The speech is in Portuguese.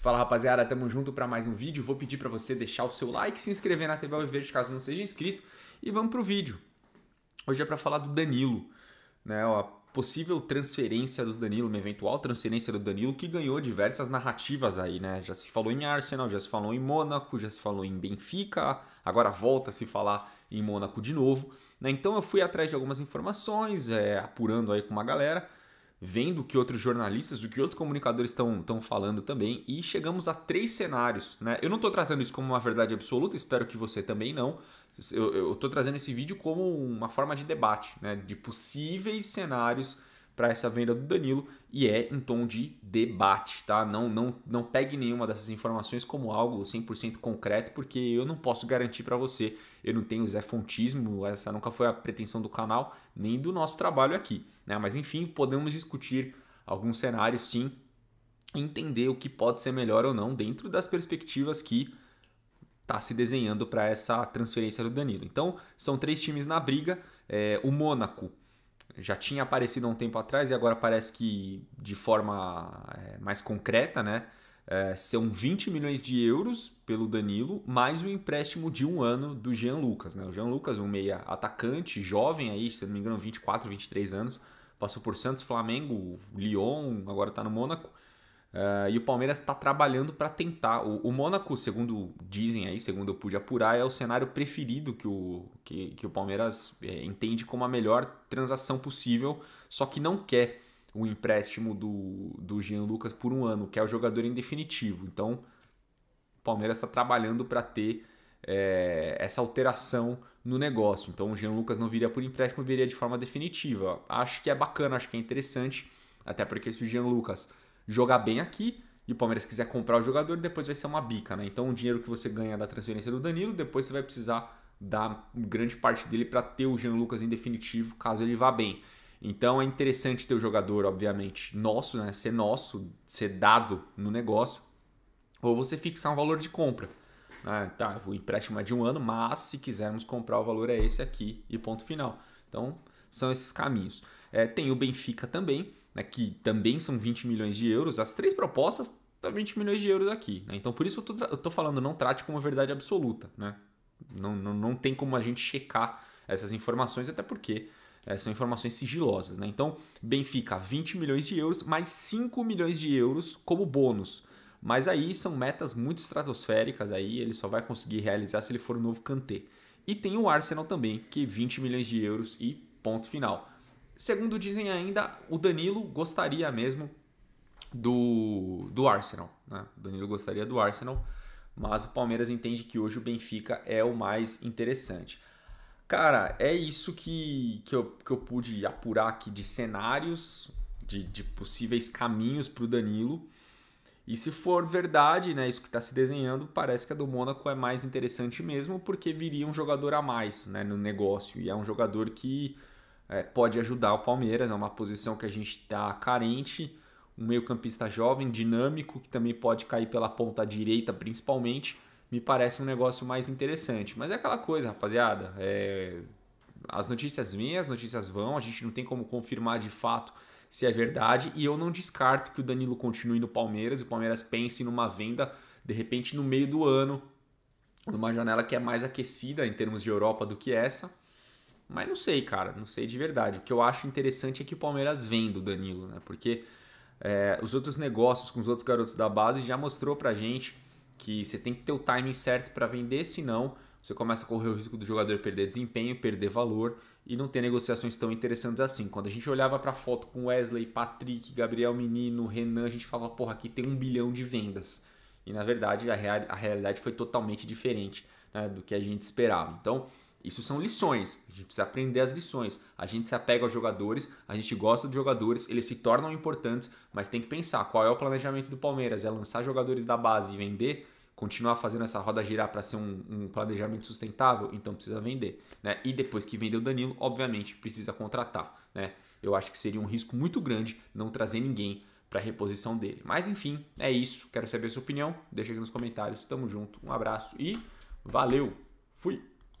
Fala rapaziada, tamo junto para mais um vídeo. Vou pedir para você deixar o seu like, se inscrever na TV Alviverde caso não seja inscrito e vamos pro vídeo. Hoje é para falar do Danilo, né? A possível transferência do Danilo, uma eventual transferência do Danilo que ganhou diversas narrativas aí, né? Já se falou em Arsenal, já se falou em Mônaco, já se falou em Benfica, agora volta a se falar em Mônaco de novo. Né? Então eu fui atrás de algumas informações, é, apurando aí com uma galera vendo o que outros jornalistas, o que outros comunicadores estão falando também, e chegamos a três cenários. Né? Eu não estou tratando isso como uma verdade absoluta, espero que você também não. Eu estou trazendo esse vídeo como uma forma de debate, né? de possíveis cenários para essa venda do Danilo e é em tom de debate, tá? Não, não, não pegue nenhuma dessas informações como algo 100% concreto, porque eu não posso garantir para você. Eu não tenho Zé Fontismo, essa nunca foi a pretensão do canal, nem do nosso trabalho aqui, né? Mas enfim, podemos discutir alguns cenários sim, entender o que pode ser melhor ou não dentro das perspectivas que está se desenhando para essa transferência do Danilo. Então, são três times na briga. É, o Mônaco já tinha aparecido há um tempo atrás e agora parece que de forma é, mais concreta, né? É, são 20 milhões de euros pelo Danilo, mais o um empréstimo de um ano do Jean Lucas. Né? O Jean Lucas, um meia atacante, jovem aí, se não me engano, 24, 23 anos, passou por Santos, Flamengo, Lyon, agora está no Mônaco. Uh, e o Palmeiras está trabalhando para tentar. O, o Mônaco, segundo dizem aí, segundo eu pude apurar, é o cenário preferido que o, que, que o Palmeiras é, entende como a melhor transação possível, só que não quer o empréstimo do, do Jean Lucas por um ano, que é o jogador em definitivo. Então, o Palmeiras está trabalhando para ter é, essa alteração no negócio. Então, o Jean Lucas não viria por empréstimo, viria de forma definitiva. Acho que é bacana, acho que é interessante, até porque se o Jean Lucas jogar bem aqui e o Palmeiras quiser comprar o jogador, depois vai ser uma bica, né? Então o dinheiro que você ganha da transferência do Danilo, depois você vai precisar dar grande parte dele para ter o Jean Lucas em definitivo, caso ele vá bem. Então é interessante ter o jogador, obviamente, nosso, né? Ser nosso, ser dado no negócio, ou você fixar um valor de compra. Né? Tá, o empréstimo é de um ano, mas se quisermos comprar, o valor é esse aqui e ponto final. Então são esses caminhos. É, tem o Benfica também, né, que também são 20 milhões de euros, as três propostas estão 20 milhões de euros aqui. Né? Então, por isso eu estou falando, não trate como verdade absoluta. Né? Não, não, não tem como a gente checar essas informações, até porque é, são informações sigilosas. Né? Então, Benfica, 20 milhões de euros, mais 5 milhões de euros como bônus. Mas aí são metas muito estratosféricas, aí ele só vai conseguir realizar se ele for o novo Kanté. E tem o Arsenal também, que 20 milhões de euros e ponto final. Segundo dizem ainda, o Danilo gostaria mesmo do, do Arsenal. Né? O Danilo gostaria do Arsenal, mas o Palmeiras entende que hoje o Benfica é o mais interessante. Cara, é isso que, que, eu, que eu pude apurar aqui de cenários, de, de possíveis caminhos para o Danilo. E se for verdade, né, isso que está se desenhando, parece que a do Mônaco é mais interessante mesmo, porque viria um jogador a mais né, no negócio. E é um jogador que é, pode ajudar o Palmeiras, é uma posição que a gente está carente. Um meio-campista jovem, dinâmico, que também pode cair pela ponta direita, principalmente. Me parece um negócio mais interessante. Mas é aquela coisa, rapaziada. É... As notícias vêm, as notícias vão, a gente não tem como confirmar de fato se é verdade. E eu não descarto que o Danilo continue no Palmeiras e o Palmeiras pense numa venda, de repente, no meio do ano, numa janela que é mais aquecida em termos de Europa do que essa. Mas não sei, cara, não sei de verdade. O que eu acho interessante é que o Palmeiras venda o Danilo, né? Porque é, os outros negócios com os outros garotos da base já mostrou pra gente que você tem que ter o timing certo para vender, senão você começa a correr o risco do jogador perder desempenho, perder valor e não ter negociações tão interessantes assim. Quando a gente olhava para foto com Wesley, Patrick, Gabriel Menino, Renan, a gente falava, porra, aqui tem um bilhão de vendas. E na verdade a, real, a realidade foi totalmente diferente né, do que a gente esperava. Então isso são lições. A gente precisa aprender as lições. A gente se apega aos jogadores, a gente gosta dos jogadores, eles se tornam importantes, mas tem que pensar qual é o planejamento do Palmeiras. É lançar jogadores da base e vender? Continuar fazendo essa roda girar para ser um, um, planejamento sustentável? Então precisa vender. Né? E depois que vender o Danilo, obviamente precisa contratar. Né? Eu acho que seria um risco muito grande não trazer ninguém para reposição dele. Mas enfim, é isso. Quero saber a sua opinião. Deixa aqui nos comentários. Tamo junto. Um abraço e valeu. Fui.